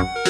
Bye.